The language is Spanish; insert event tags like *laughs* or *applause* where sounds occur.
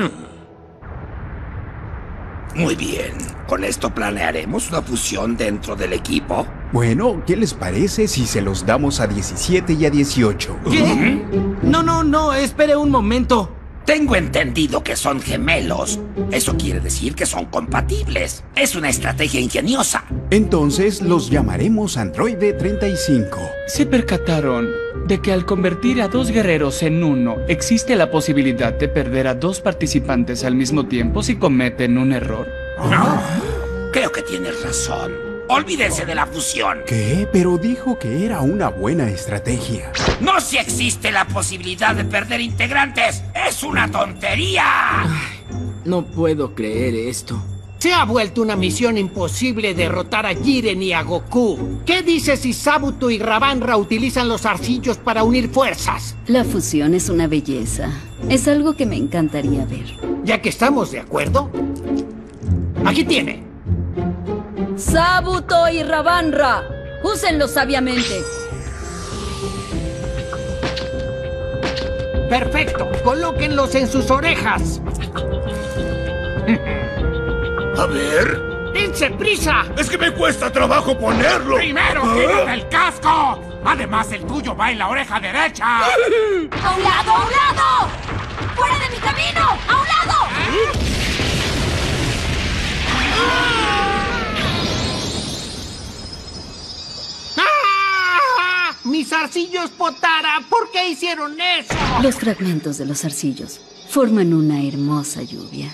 *laughs* Muy bien. ¿Con esto planearemos una fusión dentro del equipo? Bueno, ¿qué les parece si se los damos a 17 y a 18? ¿Qué? No, no, no, espere un momento. Tengo entendido que son gemelos. Eso quiere decir que son compatibles. Es una estrategia ingeniosa. Entonces los llamaremos Androide 35. Se percataron de que al convertir a dos guerreros en uno, existe la posibilidad de perder a dos participantes al mismo tiempo si cometen un error. Creo que tienes razón. Olvídense de la fusión. ¿Qué? Pero dijo que era una buena estrategia. No si existe la posibilidad de perder integrantes. Es una tontería. No puedo creer esto. Se ha vuelto una misión imposible derrotar a Jiren y a Goku. ¿Qué dices si Sabuto y Rabanra utilizan los arcillos para unir fuerzas? La fusión es una belleza. Es algo que me encantaría ver. Ya que estamos de acuerdo, aquí tiene. Sabuto y Rabanra, úsenlo sabiamente. Perfecto, colóquenlos en sus orejas. A ver. ¡Dense prisa! Es que me cuesta trabajo ponerlo. ¡Primero ¿Ah? quítate el casco! Además, el tuyo va en la oreja derecha. ¡A un lado, a un lado! ¿Por qué hicieron eso? Los fragmentos de los arcillos forman una hermosa lluvia.